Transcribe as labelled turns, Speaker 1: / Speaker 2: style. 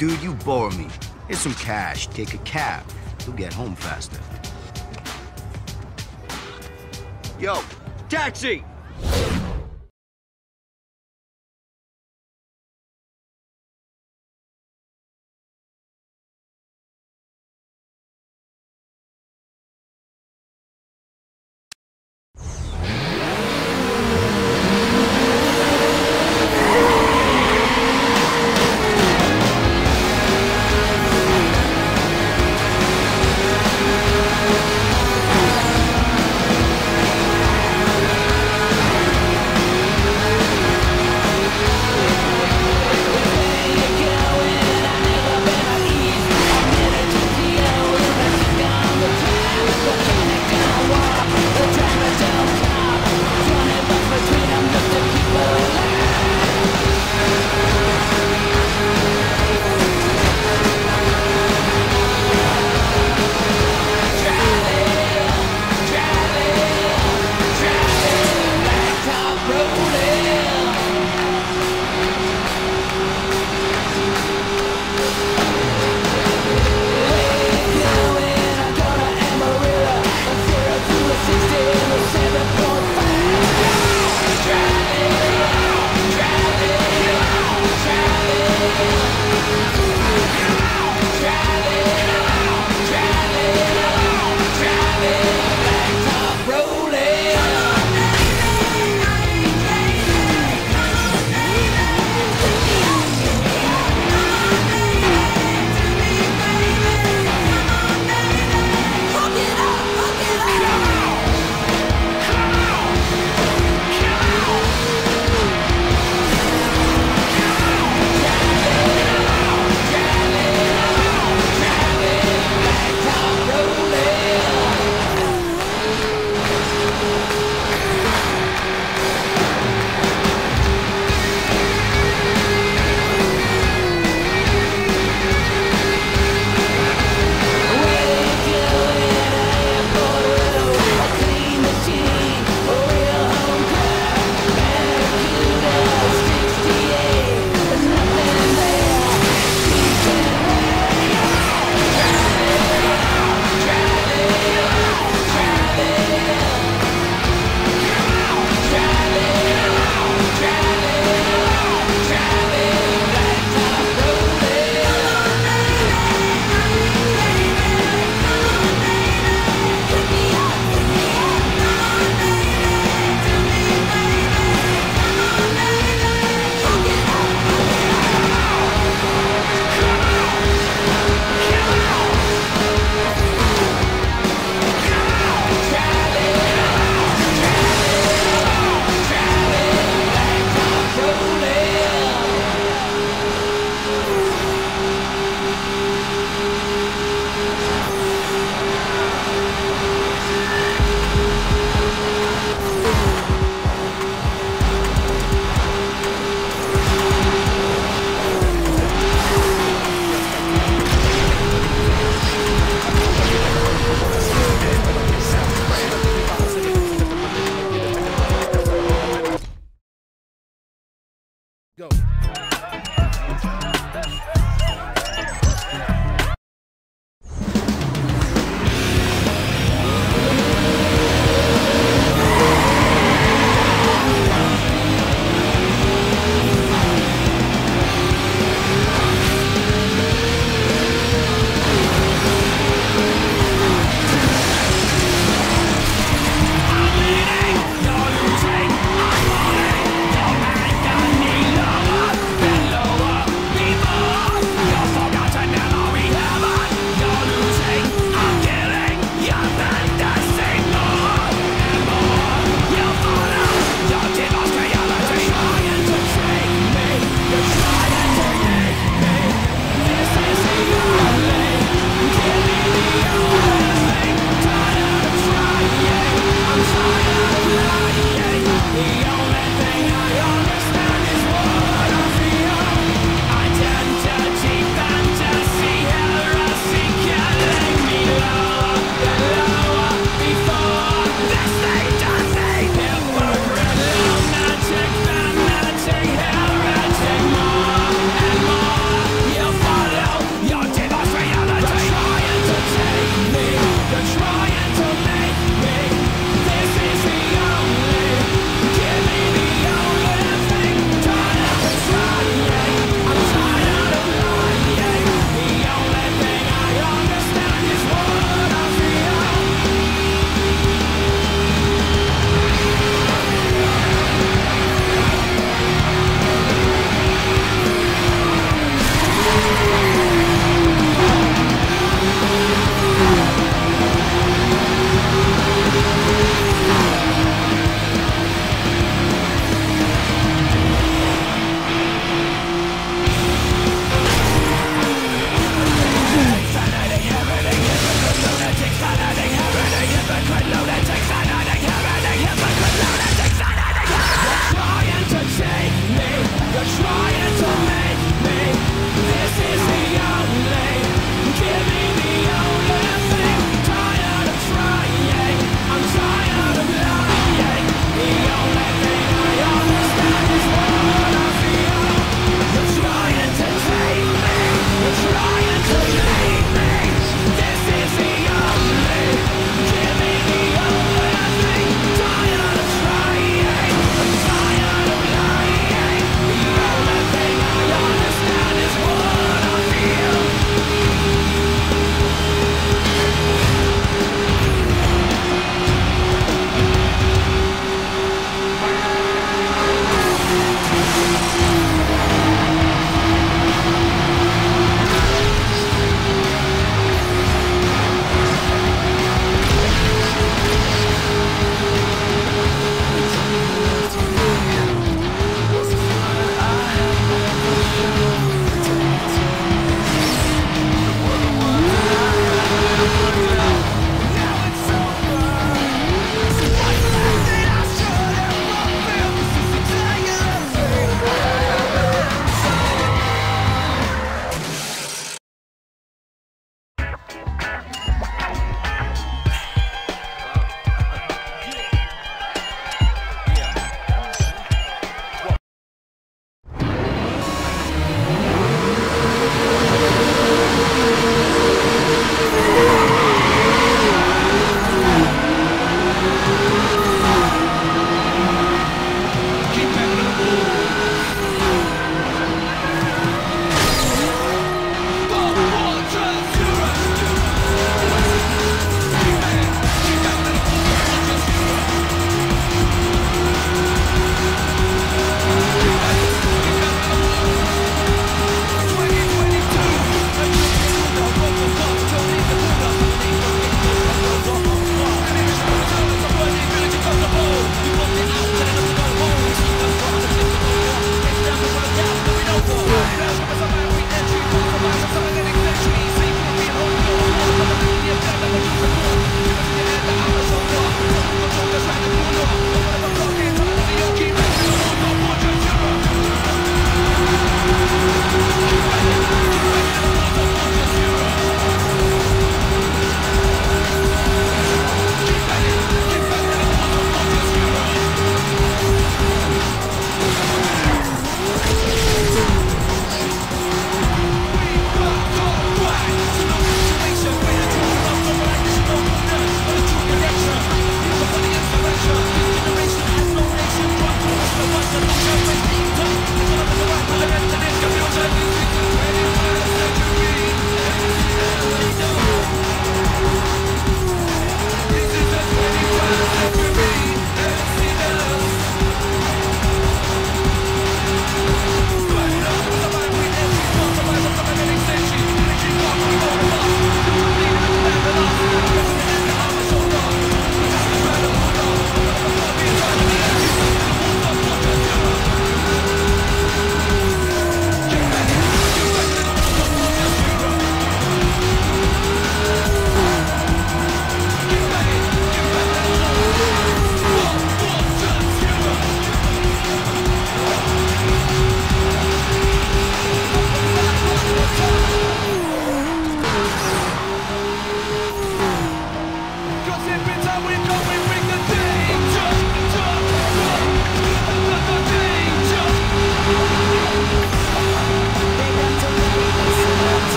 Speaker 1: Dude, you bore me. Here's some cash. Take a cab. You'll get home faster. Yo, taxi!